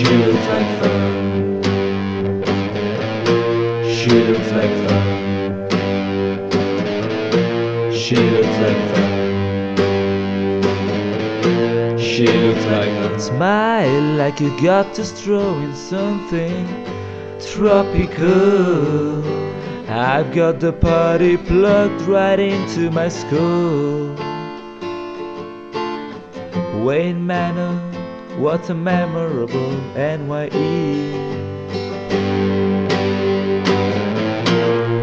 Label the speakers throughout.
Speaker 1: Shoot like fun. Shoot like fun. Shoot like fun. Shoot like fun.
Speaker 2: Smile like you got to throw in something tropical. I've got the party plugged right into my skull. Wayne Manor what a memorable NYE.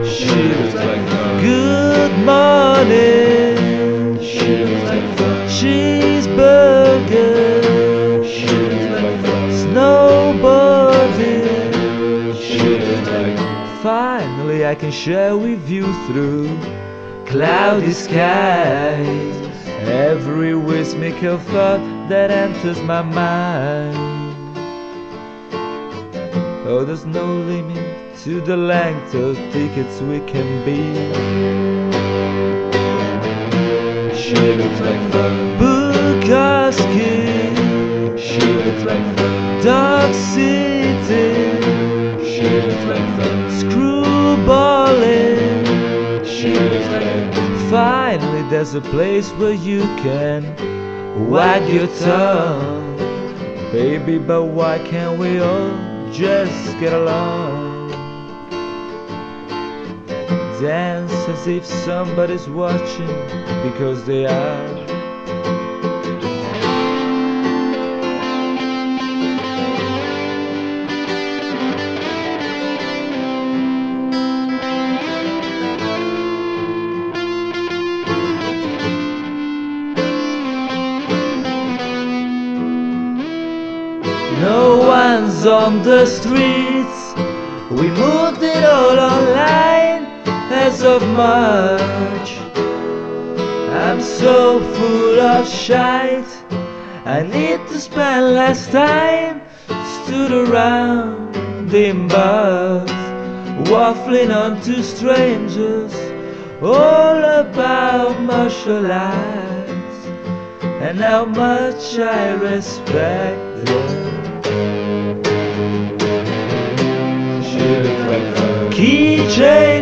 Speaker 1: She looks like fun.
Speaker 2: Good morning,
Speaker 1: She looks like fun.
Speaker 2: cheeseburger,
Speaker 1: She looks like fun.
Speaker 2: snowboarding.
Speaker 1: She looks like
Speaker 2: Finally, I can share with you through cloudy skies every whimsical thought that enters my mind. Oh, there's no limit to the length of tickets we can be.
Speaker 1: She looks like.
Speaker 2: Bukowski,
Speaker 1: She looks like.
Speaker 2: Dark City,
Speaker 1: She looks like
Speaker 2: screwballing.
Speaker 1: She looks like.
Speaker 2: Finally, there's a place where you can wag your tongue. Baby, but why can't we all just get along? Dance as if somebody's watching because they are. One's on the streets. We moved it all online as of March. I'm so full of shite. I need to spend less time. Stood around in bars, waffling on to strangers, all about martial arts and how much I respect them.
Speaker 1: She